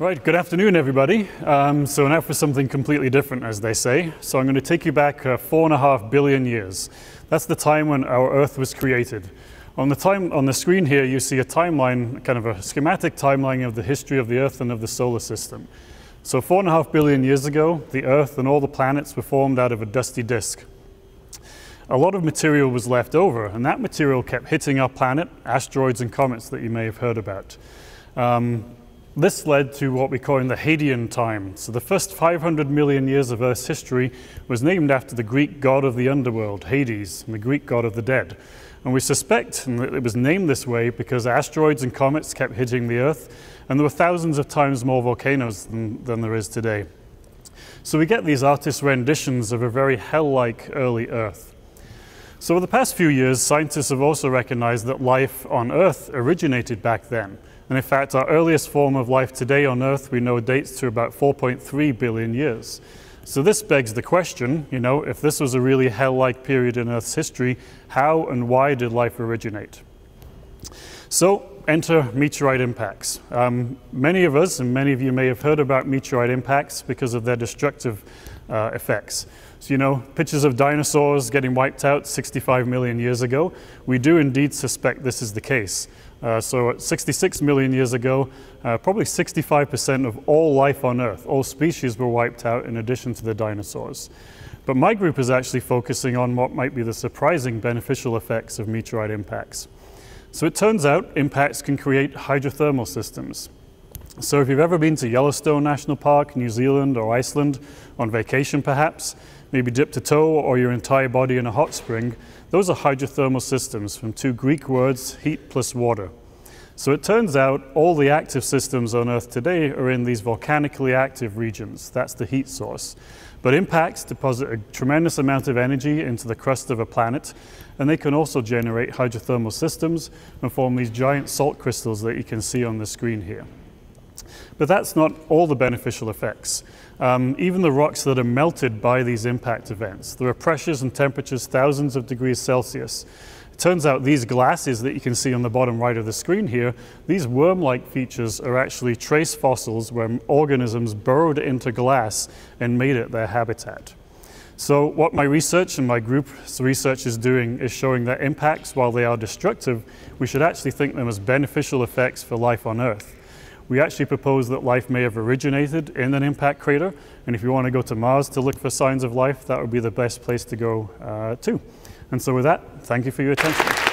Right, good afternoon, everybody. Um, so now for something completely different, as they say. So I'm going to take you back uh, four and a half billion years. That's the time when our Earth was created. On the, time, on the screen here, you see a timeline, kind of a schematic timeline of the history of the Earth and of the solar system. So four and a half billion years ago, the Earth and all the planets were formed out of a dusty disk. A lot of material was left over, and that material kept hitting our planet, asteroids and comets that you may have heard about. Um, this led to what we call in the Hadean time. So the first 500 million years of Earth's history was named after the Greek god of the underworld, Hades, and the Greek god of the dead. And we suspect that it was named this way because asteroids and comets kept hitting the Earth, and there were thousands of times more volcanoes than, than there is today. So we get these artist renditions of a very hell-like early Earth. So over the past few years, scientists have also recognized that life on Earth originated back then. And in fact, our earliest form of life today on Earth we know dates to about 4.3 billion years. So this begs the question, you know, if this was a really hell-like period in Earth's history, how and why did life originate? So enter meteorite impacts. Um, many of us, and many of you may have heard about meteorite impacts because of their destructive uh, effects. So, you know, pictures of dinosaurs getting wiped out 65 million years ago. We do indeed suspect this is the case. Uh, so 66 million years ago, uh, probably 65% of all life on Earth, all species were wiped out in addition to the dinosaurs. But my group is actually focusing on what might be the surprising beneficial effects of meteorite impacts. So it turns out impacts can create hydrothermal systems. So if you've ever been to Yellowstone National Park, New Zealand or Iceland, on vacation perhaps, maybe dipped a toe or your entire body in a hot spring, those are hydrothermal systems from two Greek words, heat plus water. So it turns out all the active systems on Earth today are in these volcanically active regions. That's the heat source. But impacts deposit a tremendous amount of energy into the crust of a planet, and they can also generate hydrothermal systems and form these giant salt crystals that you can see on the screen here. But that's not all the beneficial effects. Um, even the rocks that are melted by these impact events, there are pressures and temperatures thousands of degrees Celsius. It turns out these glasses that you can see on the bottom right of the screen here, these worm-like features are actually trace fossils where organisms burrowed into glass and made it their habitat. So what my research and my group's research is doing is showing that impacts, while they are destructive, we should actually think them as beneficial effects for life on Earth. We actually propose that life may have originated in an impact crater, and if you want to go to Mars to look for signs of life, that would be the best place to go uh, to. And so with that, thank you for your attention.